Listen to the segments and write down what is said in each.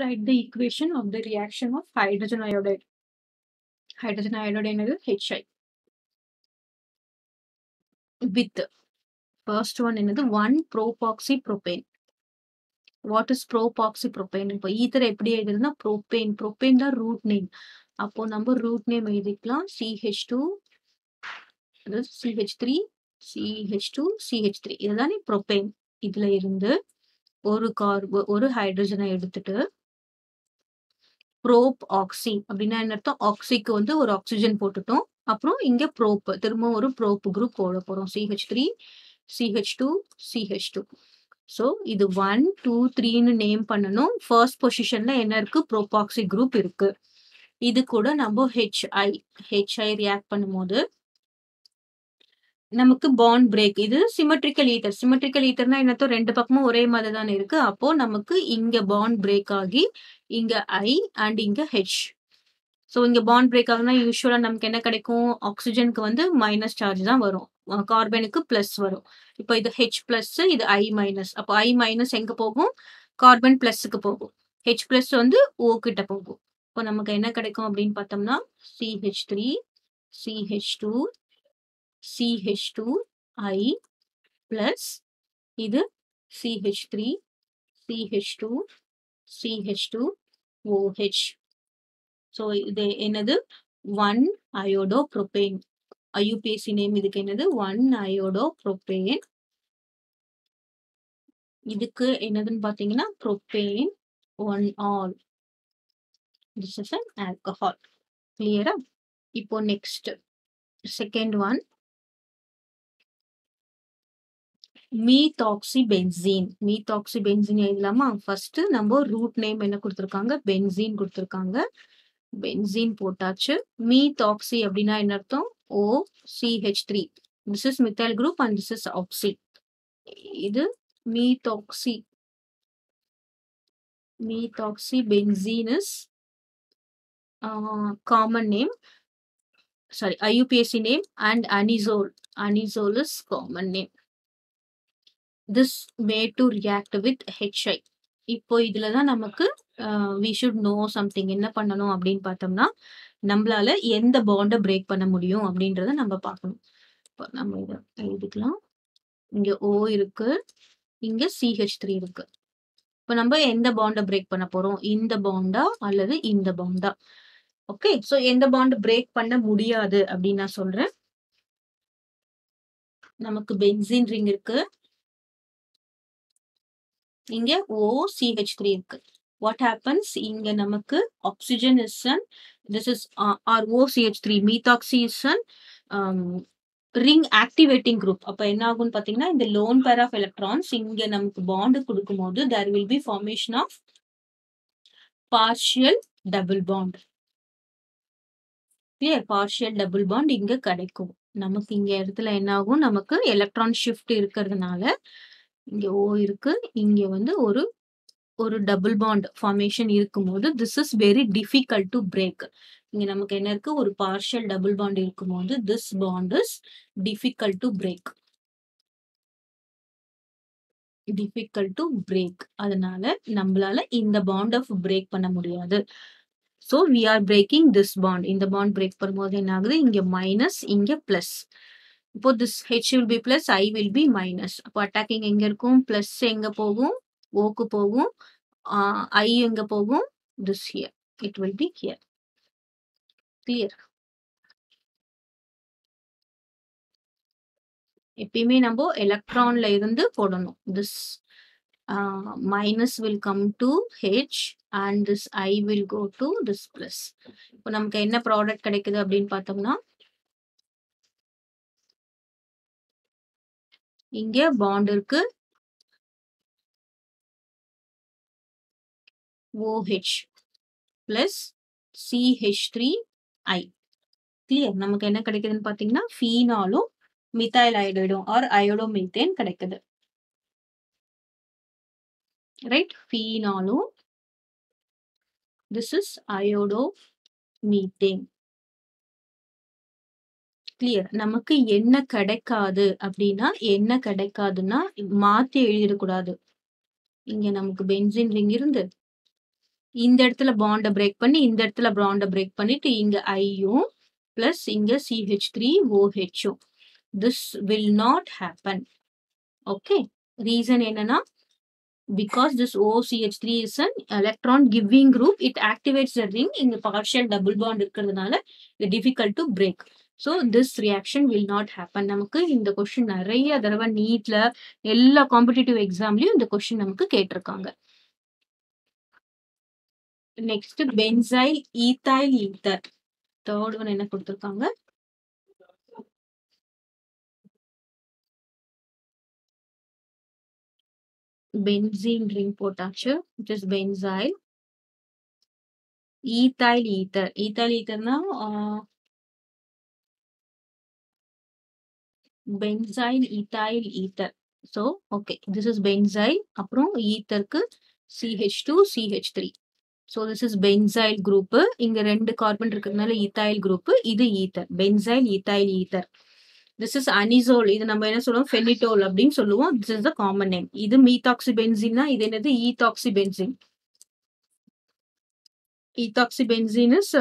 Write the equation of the reaction of hydrogen iodide. Hydrogen iodide என்னது HI. With first one என்னது 1 propoxy propane. What is propoxy propane? இப்போ ether எப்படி எழுதுறதுன்னா propane. propane தான் root name. அப்போ நம்ம root name எழுதிக்கலாம் CH2 அதாவது CH3 CH2 CH3 இதுதானே propane. இதுல இருந்து ஒரு கார்போ ஒரு ஹைட்ரஜனை எடுத்துட்டு ப்ரோப் ஆக்சி அப்படின்னா என்ன அர்த்தம்? ஆக்சிக்கு வந்து ஒரு ஆக்சிஜன் போட்டுட்டோம். அப்புறம் இங்க ப்ரோப் திரும்ப ஒரு ப்ரோப் குரூப் போட போறோம். CH three CH two CH two so இது ஒன் டூ த்ரீன்னு நேம் பண்ணணும். ஃபர்ஸ்ட் பொசிஷன்ல என்ன இருக்கு? ப்ரோபாக்சி குரூப் இருக்கு. இது கூட நம்ம ஹெச்ஐ ஹெச்ஐ ரியாக்ட் பண்ணும்போது நமக்கு பாண்ட் பிரேக் இது சிமெட்ரிக்கல் ஈத்தர் சிமெட்ரிக்கல் ஈத்தர்னா என்னத்தோ ரெண்டு பக்கமும் ஒரே மாதிரி தானே இருக்கு. அப்போ நமக்கு இங்க பாண்ட் பிரேக் ஆகி இங்க ஐ அண்ட் இங்க ஹெச் ஸோ இங்க பாண்ட் பிரேக் ஆகுனா யூஸ்வலா நமக்கு என்ன கிடைக்கும்? ஆக்சிஜனுக்கு வந்து மைனஸ் சார்ஜ் தான் வரும். கார்பனுக்கு பிளஸ் வரும். இப்போ இது ஹெச் பிளஸ் இது ஐ மைனஸ் அப்போ ஐ மைனஸ் எங்க போகும்? கார்பன் பிளஸ்க்கு போகும். ஹெச் பிளஸ் வந்து ஓ கிட்ட போகும். இப்போ நமக்கு என்ன கிடைக்கும் அப்படின்னு பார்த்தோம்னா CH three CH two CH2I plus இது CH3 CH2 CH2OH ஸோ இது என்னது? One iodo propane IUPAC name இதுக்கு என்னது? ஒன் அயோடோ ப்ரொபேன் இதுக்கு என்னதுன்னு பார்த்தீங்கன்னா propane one ol this is an alcohol கிளியரா இப்போ next second one methoxy benzene எழுதலாமா ஃபர்ஸ்ட் நம்ம ரூட் நேம் என்ன கொடுத்துருக்காங்க? பென்சீன் கொடுத்துருக்காங்க. பென்சீன் போட்டாச்சு. மீதாக்சி அப்படின்னா என்ன அர்த்தம்? O CH three this is methyl group and this is oxy இது methoxy methoxy benzene is common name sorry IUPAC name and anisole. Anisole is common name. This made to react with HI இப்போ இதில் தான் நமக்கு we should know something என்ன பண்ணணும் அப்படின்னு பார்த்தோம்னா நம்மளால எந்த பாண்டை பிரேக் பண்ண முடியும் அப்படின்றத நம்ம பார்க்கணும். இப்போ நம்ம இதை எழுதிக்கலாம். இங்கே ஓ இருக்கு இங்கே சிஹெச் த்ரீ இருக்கு. இப்போ நம்ம எந்த பாண்டை பிரேக் பண்ண போறோம்? இந்த பாண்டா அல்லது இந்த பாண்டா ஓகே ஸோ எந்த பாண்ட் பிரேக் பண்ண முடியாது அப்படின்னு நான் சொல்றேன். நமக்கு பென்சின் ரிங் இருக்கு. இங்க ஓ சிஹெச் த்ரீ இருக்கு. வாட் ஹேப்பன்ஸ் இங்க நமக்கு oxygen is an this is R O CH three methoxy is an ring activating group அப்ப என்ன ஆகும்னு பாத்தீங்கன்னா இந்த லோன் பேர் ஆஃப் எலக்ட்ரான்ஸ் இங்க நமக்கு பாண்டு கொடுக்கும் போது there will be formation of partial double bond clear partial double bond இங்க கிடைக்கும். நமக்கு இங்க இடத்துல என்ன ஆகும்? நமக்கு எலக்ட்ரான் ஷிஃப்ட் இருக்கிறதுனால இங்க ஓ இருக்கு. இங்க வந்து ஒரு ஒரு டபுள் பாண்ட் ஃபார்மேஷன் இருக்கும்போது this is very difficult to break இங்க நமக்கு என்ன இருக்கு? ஒரு பார்ஷியல் டபுள் பாண்ட் இருக்கும்போது this bond is difficult to break difficult to break அதனால நம்மளால இந்த பாண்ட் ஆஃப் பிரேக் பண்ண முடியாது. So we are breaking this bond இந்த பாண்ட் பிரேக் பண்ணும்போது என்ன ஆகுது? இங்க மைனஸ் இங்க பிளஸ் இப்போ this H will be plus I will be minus அப்போ அட்டாக்கிங் எங்க இருக்கும்? பிளஸ் எங்க போகும்? ஓக்கு போகும். ஐ எங்க போகும்? This here it will be here clear எப்பயுமே நம்ம எலக்ட்ரான்ல இருந்து போடணும். This minus will come to H and this I will go to this plus இப்போ நமக்கு என்ன ப்ராடக்ட் கிடைக்குது அப்படின்னு பார்த்தோம்னா இங்க பாண்ட் இருக்கு. OH plus CH three I clear நமக்கு என்ன கிடைக்குதுன்னு பார்த்தீங்கன்னா ஃபீனாலும் மித்தைல் அயோடைடும் ஆர் அயோடோ மீத்தேன் கிடைக்குது. Right ஃபீனாலும் this is iodo methane clear நமக்கு என்ன கிடைக்காது அப்படின்னா என்ன கிடைக்காதுன்னா மாத்தி எழுதிடக்கூடாது. இங்க நமக்கு பென்சின் ரிங் இருந்து. இந்த இடத்துல பாண்ட பிரேக் பண்ணி இந்த இடத்துல பாண்டை பிரேக் பண்ணிட்டு இங்க ஐயும் பிளஸ் இங்க CH three ஓஹெச்சும் this will not happen okay reason என்னன்னா because this OCH3 is an electron giving group, it activates the ring. in the partial double bond இருக்கிறதுனால இது difficult to break. So this reaction will not happen நமக்கு இந்த question நிறைய தடவை நீட்ல எல்லா competitive எக்ஸாம்லயும் இந்த question நமக்கு கேட்டிருக்காங்க. Next benzyl ethyl ether third one என்ன கொடுத்திருக்காங்க? பென்சீன் ரிங் போட்டாச்சு it is benzyl ethyl ether ethyl ஈத்தர்னா benzyl ethyl ether so okay this is benzyl அப்புறம் ஈத்தருக்கு CH two CH three so this is benzyl group இங்க ரெண்டு carbon இருக்கிறதுனால ethyl group இது ether benzyl ethyl ether this is anisole இது நம்ம என்ன சொல்லுவோம்? Phenetole அப்படின்னு சொல்லுவோம். This is the common name இது மீதாக்சி பென்சின்னா இது என்னது? Ethoxy benzene ethoxy benzene is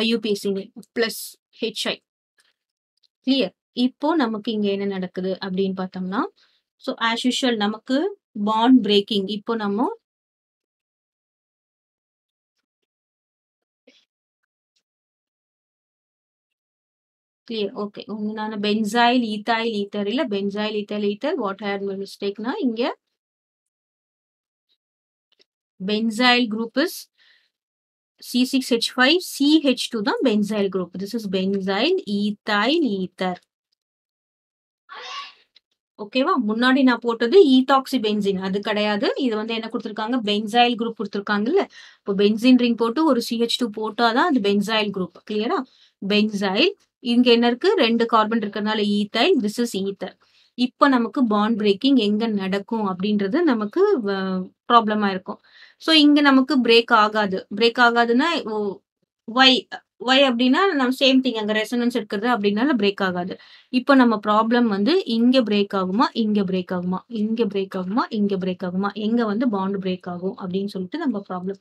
IUPAC plus HI clear இப்போ நமக்கு இங்க என்ன நடக்குது அப்படின்னு பார்த்தோம்னா ஸோ ஆஸ் யூஷுவல் நமக்கு பாண்ட் பிரேக்கிங் இப்போ நம்ம கிளியர் ஓகே நான் பென்சாயில் ஈத்தாயில் ஈத்தர் இல்ல benzoyl ethyl ether what had மிஸ்டேக்னா இங்க benzoyl group is C six H five CH two தான் benzoyl group this is benzoyl ethyl ether ஓகேவா முன்னாடி நான் போட்டது ஈதாக்சி பென்சின் அது கிடையாது. இது வந்து என்ன கொடுத்துருக்காங்க? பென்சைல் குரூப் கொடுத்துருக்காங்கல்ல. இப்போ பென்சின் ரிங் போட்டு ஒரு சிஹெச் டூ போட்டாதான் அது பென்சைல் குரூப் கிளியரா பென்சைல் இங்க என்ன இருக்கு? ரெண்டு கார்பன் இருக்கிறதுனால ஈத்தைல் திஸ் இஸ் ஈத்தர் இப்போ நமக்கு பாண்ட் பிரேக்கிங் எங்க நடக்கும் அப்படின்றது நமக்கு ப்ராப்ளமா இருக்கும். ஸோ இங்க நமக்கு பிரேக் ஆகாது. பிரேக் ஆகாதுன்னா ஒய் ஒய் அப்படின்னா நம்ம சேம் திங் அங்க ரெசனன்ஸ் இருக்கிறது அப்படின்னால பிரேக் ஆகாது. இப்போ நம்ம ப்ராப்ளம் வந்து இங்க பிரேக் ஆகுமா இங்க பிரேக் ஆகுமா இங்க பிரேக் ஆகுமா இங்க பிரேக் ஆகுமா எங்க வந்து பாண்ட் பிரேக் ஆகும் அப்படின்னு சொல்லிட்டு நம்ம ப்ராப்ளம்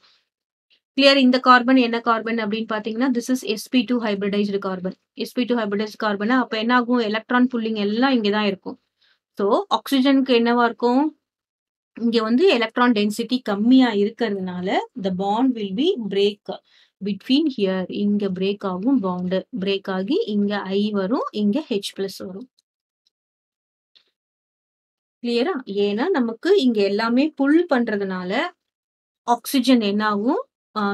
கிளியர் இந்த கார்பன் என்ன கார்பன் அப்படின்னு பாத்தீங்கன்னா this is SP two hybridised carbon SP two hybridised carbon அப்ப என்ன ஆகும் எலக்ட்ரான் புல்லிங் எல்லாம் இங்கதான் இருக்கும். ஸோ ஆக்சிஜனுக்கு என்னவா இருக்கும்? இங்க வந்து எலக்ட்ரான் டென்சிட்டி கம்மியா இருக்கிறதுனால the bond will be break between here இங்க பிரேக் ஆகும் பாண்டு பிரேக் ஆகி இங்க ஐ வரும் இங்க ஹெச் பிளஸ் வரும். கிளியரா ஏன்னா நமக்கு இங்க எல்லாமே புல் பண்றதுனால ஆக்சிஜன் என்ன ஆகும்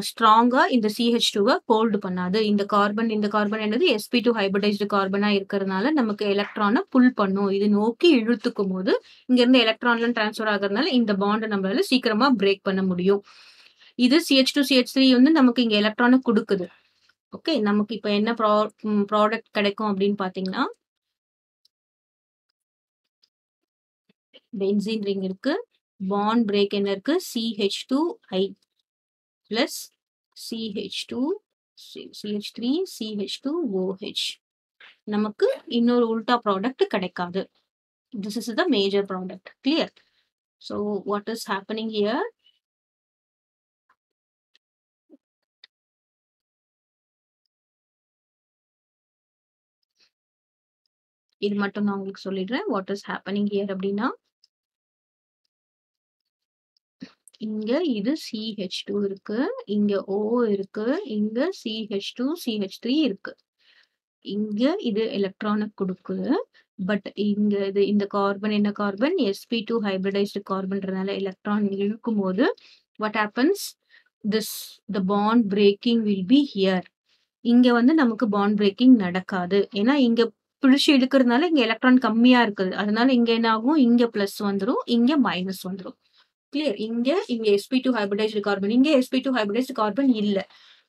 ஸ்ட்ராங்கா இந்த சிஹெச் டூவை ஹோல்டு பண்ணாது. இந்த கார்பன் இந்த கார்பன் என்னது எஸ்பி டூ ஹைபிரிடைஸ்டு கார்பனா இருக்கிறதுனால நமக்கு எலக்ட்ரானை புல் பண்ணும். இது நோக்கி இழுத்துக்கும் போது இங்க இருந்து எலக்ட்ரான்லாம் டிரான்ஸ்ஃபர் ஆகுறதுனால இந்த பாண்டை நம்மளால சீக்கிரமா பிரேக் பண்ண முடியும். இது சிஹெச் டூ சிஹெச் த்ரீ வந்து நமக்கு இங்க எலக்ட்ரானை கொடுக்குது. ஓகே நமக்கு இப்ப என்ன ப்ரா ப்ராடக்ட் கிடைக்கும் அப்படின்னு பாத்தீங்கன்னா பென்சின் ரிங் இருக்கு. பாண்ட் பிரேக் என்ன இருக்கு? CH two I plus CH two CH three CH two OH நமக்கு இன்னொரு உல்டா ப்ராடக்ட் கிடைக்காது. This is the major product clear so what is happening here இது மட்டும் நான் உங்களுக்கு சொல்லிடுறேன். வாட் இஸ் ஹேப்பனிங் ஹியர் அப்படின்னா இங்க இது சிஹெச் டூ இருக்கு இங்க ஓ இருக்கு இங்க சிஹெச் டூ சிஹெச் த்ரீ இருக்கு. இங்க இது எலக்ட்ரானை கொடுக்குது பட் இங்க இது இந்த கார்பன் என்ன கார்பன் எஸ்பி டூ ஹைபிரிடைஸ்டு கார்பன்றதுனால எலக்ட்ரான் இழுக்கும் போது what happens this the bond breaking will be here இங்க வந்து நமக்கு பாண்ட் பிரேக்கிங் நடக்காது. ஏன்னா இங்க பிடிச்சு எடுக்கிறதுனால இங்க எலக்ட்ரான் கம்மியா இருக்குது. அதனால இங்க என்ன ஆகும் இங்க பிளஸ் வந்துடும் இங்க மைனஸ் வந்துடும் கிளியர் இங்க இங்க எஸ்பி டூ ஹைபிரடைஸ்டு கார்பன் இங்க எஸ்பி டூ ஹைபிரடைஸ்டு கார்பன் இல்ல.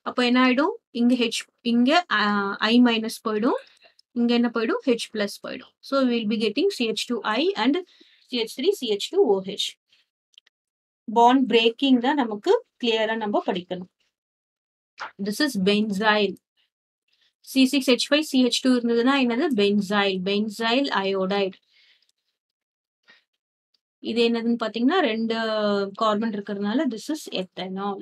அப்போ என்ன ஆயிடும்? இங்க ஹெச் இங்க ஐ மைனஸ் போயிடும். இங்க என்ன போயிடும்? ஹெச் பிளஸ் போயிடும். So will be getting CH two I and CH three CH two OH bond breaking தான் நமக்கு கிளியரா நம்ம படிக்கணும். This is benzyl C six H five CH two இருந்ததுன்னா என்னது? பென்சைல் பென்சைல் அயோடைடு இது என்னதுன்னு பாத்தீங்கன்னா ரெண்டு கார்பன் இருக்கிறதுனால திஸ் இஸ் எத்தனால்.